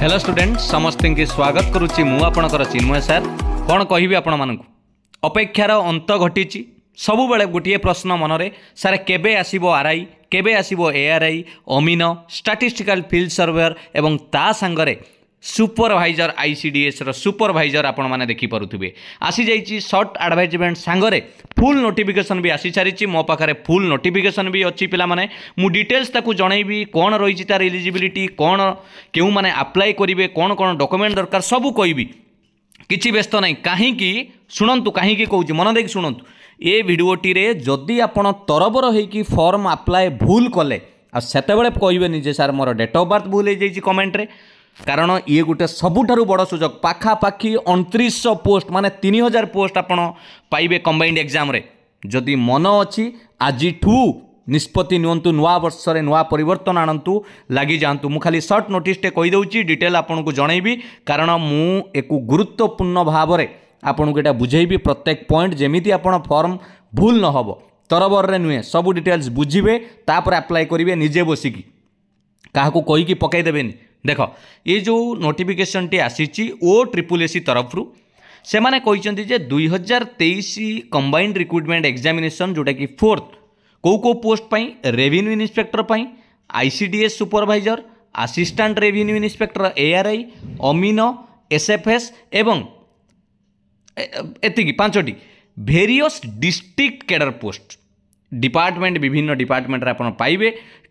hello student ସମସ୍ତଙ୍କୁ ସ୍ୱାଗତ କରୁଛି ମୁଁ ଆପଣଙ୍କର ଚିନ୍ମୟ ସାର୍ କ'ଣ କହିବି ଆପଣମାନଙ୍କୁ ଅପେକ୍ଷାର ଅନ୍ତ ଘଟିଛି ସବୁବେଳେ ଗୋଟିଏ ପ୍ରଶ୍ନ ମନରେ ସାର୍ କେବେ ଆସିବ ଆର୍ଆଇ କେବେ ଆସିବ ଏଆର୍ଆଇ ଅମିନ ଷ୍ଟାଟିଷ୍ଟିକାଲ ଫିଲ୍ଡ ସର୍ଭେୟର ଏବଂ ତା ସାଙ୍ଗରେ ସୁପରଭାଇଜର ଆଇସିଡିଏସ୍ର ସୁପରଭାଇଜର ଆପଣମାନେ ଦେଖିପାରୁଥିବେ ଆସିଯାଇଛି ସର୍ଟ ଆଡ଼ଭାଇଜମେଣ୍ଟ ସାଙ୍ଗରେ ଫୁଲ୍ ନୋଟିଫିକେସନ୍ ବି ଆସିସାରିଛି ମୋ ପାଖରେ ଫୁଲ୍ ନୋଟିଫିକେସନ୍ ବି ଅଛି ପିଲାମାନେ ମୁଁ ଡିଟେଲ୍ସ ତାକୁ ଜଣେଇବି କ'ଣ ରହିଛି ତା'ର ଏଲିଜିବିଲିଟି କ'ଣ କେଉଁମାନେ ଆପ୍ଲାଏ କରିବେ କ'ଣ କ'ଣ ଡକୁମେଣ୍ଟ ଦରକାର ସବୁ କହିବି କିଛି ବ୍ୟସ୍ତ ନାହିଁ କାହିଁକି ଶୁଣନ୍ତୁ କାହିଁକି କହୁଛି ମନ ଦେଇକି ଶୁଣନ୍ତୁ ଏ ଭିଡ଼ିଓଟିରେ ଯଦି ଆପଣ ତରବର ହେଇକି ଫର୍ମ ଆପ୍ଲାଏ ଭୁଲ କଲେ ଆଉ ସେତେବେଳେ କହିବେନି ଯେ ସାର୍ ମୋର ଡେଟ୍ ଅଫ୍ ବାର୍ଥ ଭୁଲ ହେଇଯାଇଛି କମେଣ୍ଟରେ কারণ ইয়ে গোটে সবুঠার বড় সুযোগ পাখাপাখি অণত্রিশশো পোস্ট মানে তিন হাজার পোস্ট আপনার পাইবে কম্বাইন্ড এক্সামে যদি মন অছি আজিঠু নিষ্পতি নিয়ন্তু নূয়া বর্ষরে নূয়া পরিবর্তন আনন্তু লাগি যাআন্তু মু খালি শর্ট নোটিসটে কই দেউচি ডিটেল আপনাকু জনাইবি কারণ মু একু গুরুত্বপূর্ণ ভাবরে ଆପଣଙ୍କୁ ଏଇଟା ବୁଝେଇବି ପ୍ରତ୍ୟେକ ପଏଣ୍ଟ ଯେମିତି ଆପଣ ଫର୍ମ ଭୁଲ ନ ହେବ ତରବରରେ ନୁହେଁ ସବୁ ଡିଟେଲ୍ସ ବୁଝିବେ ତାପରେ ଆପ୍ଲାଏ କରିବେ ନିଜେ ବସିକି କାହାକୁ କହିକି ପକାଇଦେବେନି ଦେଖ ଏ ଯେଉଁ ନୋଟିଫିକେସନ୍ଟି ଆସିଛି ଓ ଟ୍ରିପୁଲ୍ ଏସ୍ ତରଫରୁ ସେମାନେ କହିଛନ୍ତି ଯେ ଦୁଇ ହଜାର ତେଇଶ କମ୍ବାଇଣ୍ଡ ରିକ୍ରୁଟମେଣ୍ଟ ଏକ୍ଜାମିନେସନ୍ ଯେଉଁଟାକି ଫୋର୍ଥ କେଉଁ କେଉଁ ପୋଷ୍ଟ ପାଇଁ ରେଭିନ୍ୟୁ ଇନ୍ସପେକ୍ଟର ପାଇଁ I C D S supervisor assistant revenue inspector ARI ଅମିନ ଏସ୍ଏଫ୍ଏସ୍ ଏବଂ ଏତିକି ପାଞ୍ଚଟି various district cadre post department ବିଭିନ୍ନ ଡିପାର୍ଟମେଣ୍ଟରେ ଆପଣ ପାଇବେ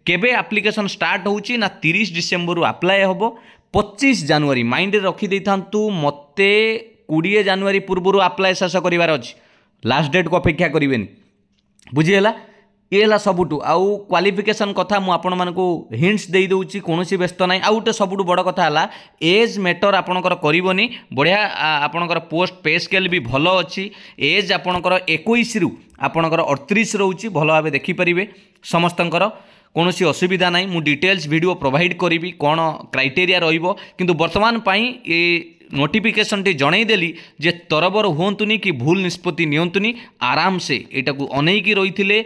কেবে আপ্লিকেসন স্টার্ট হচ্ছে না তিরিশ ডিসেম্বর আপ্লাଏ হব পঁচিশ জানুয়ারি মাইন্ডে রখিদে থাকে মতো কোড়িয়ে জানুয়ারি পূর্ব আপ্লাଏ শেষ করবার অ লাস্ট ডেট কু অপেক্ষা করবে বুঝিগাল ଇଏ ହେଲା ସବୁଠୁ ଆଉ କ୍ୱାଲିଫିକେସନ୍ କଥା ମୁଁ ଆପଣମାନଙ୍କୁ ହିଣ୍ଟସ୍ ଦେଇଦେଉଛି କୌଣସି ବ୍ୟସ୍ତ ନାହିଁ ଆଉ ଗୋଟେ ସବୁଠୁ ବଡ଼ କଥା ହେଲା ଏଜ୍ ମେଟର୍ ଆପଣଙ୍କର କରିବନି ବଢ଼ିଆ ଆପଣଙ୍କର ପୋଷ୍ଟ ପେ ସ୍କେଲ୍ ବି ଭଲ ଅଛି ଏଜ୍ ଆପଣଙ୍କର ଏକୋଇଶରୁ ଆପଣଙ୍କର ଅଠତିରିଶ ରହୁଛି ଭଲ ଭାବେ ଦେଖିପାରିବେ ସମସ୍ତଙ୍କର କୌଣସି ଅସୁବିଧା ନାହିଁ ମୁଁ ଡିଟେଲ୍ସ ଭିଡ଼ିଓ ପ୍ରୋଭାଇଡ଼ କରିବି କ'ଣ କ୍ରାଇଟେରିଆ ରହିବ କିନ୍ତୁ ବର୍ତ୍ତମାନ ପାଇଁ ଏ ନୋଟିଫିକେସନଟି ଜଣାଇଦେଲି ଯେ ତରବର ହୁଅନ୍ତୁନି କି ଭୁଲ ନିଷ୍ପତ୍ତି ନିଅନ୍ତୁନି ଆରାମସେ ଏଇଟାକୁ ଅନେଇକି ରହିଥିଲେ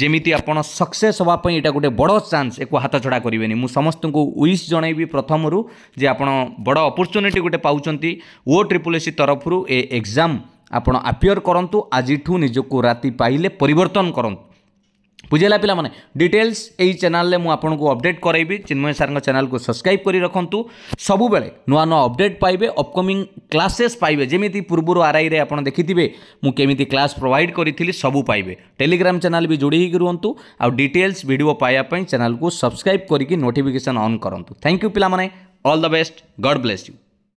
ଯେମିତି ଆପଣ ସକ୍ସେସ୍ ହେବା ପାଇଁ ଏଇଟା ଗୋଟେ ବଡ଼ ଚାନ୍ସ ଏକୁ ହାତଛଡ଼ା କରିବେନି ମୁଁ ସମସ୍ତଙ୍କୁ ୱିଶ୍ ଜଣାଇବି ପ୍ରଥମରୁ ଯେ ଆପଣ ବଡ଼ ଅପରଚ୍ୟୁନିଟି ଗୋଟେ ପାଉଛନ୍ତି ଓ ଟ୍ରିପୁଲ୍ ଏସ୍ ତରଫରୁ ଏ ଏକ୍ଜାମ୍ ଆପଣ ଆପିୟର କରନ୍ତୁ ଆଜିଠୁ ନିଜକୁ ରାତି ପାଇଲେ ପରିବର୍ତ୍ତନ କରନ୍ତୁ ବୁଝେଇଲା ପିଲାମାନେ ଡିଟେଲ୍ସ ଏହି ଚ୍ୟାନେଲରେ ମୁଁ ଆପଣଙ୍କୁ ଅପଡ଼େଟ୍ କରାଇବି ଚିନ୍ମୟ ସାର୍ଙ୍କ ଚ୍ୟାନେଲକୁ ସବସ୍କ୍ରାଇବ୍ କରି ରଖନ୍ତୁ ସବୁବେଳେ ନୂଆ ନୂଆ ଅପଡ଼େଟ୍ ପାଇବେ ଅପକମିଂ କ୍ଲାସେସ୍ ପାଇବେ ଯେମିତି ପୂର୍ବରୁ ଆର୍ଆଇରେ ଆପଣ ଦେଖିଥିବେ ମୁଁ କେମିତି କ୍ଲାସ୍ ପ୍ରୋଭାଇଡ଼ କରିଥିଲି ସବୁ ପାଇବେ ଟେଲିଗ୍ରାମ ଚ୍ୟାନେଲ୍ ବି ଯୋଡ଼ି ହେଇକି ରୁହନ୍ତୁ ଆଉ ଡିଟେଲ୍ସ ଭିଡ଼ିଓ ପାଇବା ପାଇଁ ଚ୍ୟାନେଲକୁ ସବସ୍କ୍ରାଇବ୍ କରିକି ନୋଟିଫିକେସନ୍ ଅନ୍ କରନ୍ତୁ ଥ୍ୟାଙ୍କ ୟୁ ପିଲାମାନେ all the best God bless you